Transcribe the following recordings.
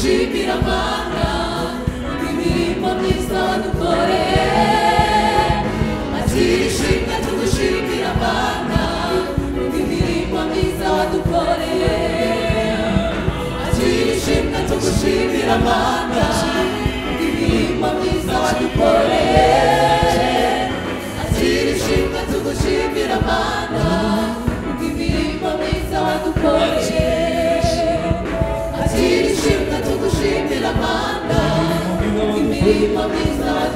Jipirapara, a Pista do Coré, Atiri, Chica, tudo Jipirapara, a Pista do Coré, Atiri, Chica, tudo Jipirapara, a Pista do Coré, Atiri, Chica, tudo Jipirapara, a Pista do Coré. people please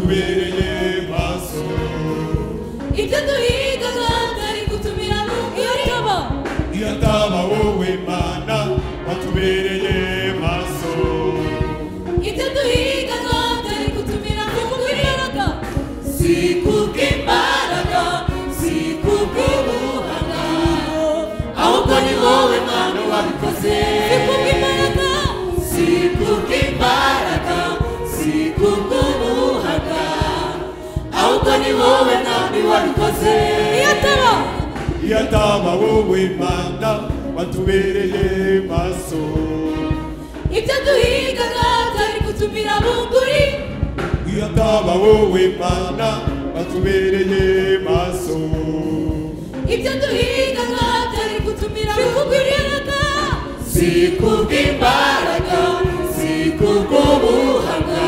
watubereye maso. Ibyo duhigaga byari gutumira wowe nami wabikoze iyatama iyatama wowe mana watubereye maso. Ibyo duhingaga byari kutumira bunguri iyatama wowe mana watubereye maso. Ibyo duhingaga byari kutumira bunguriraga sikubw'imbaraga sikubw'ubuhamya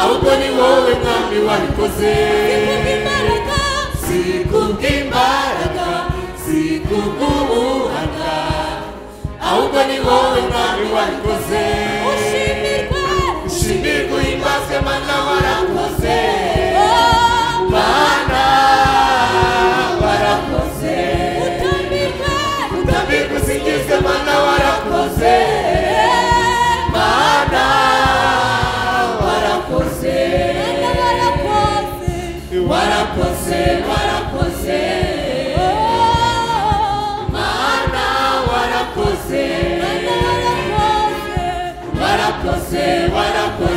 ahubwo ni wowe mana wabikoze si kubw'imbaraga si kubw'ubuhanga ahubwo ni wowe mwami wabikoze ushimirwe ushimirwe uhimbazwe mana warakoze se wanapo